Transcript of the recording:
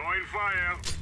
Throwing fire.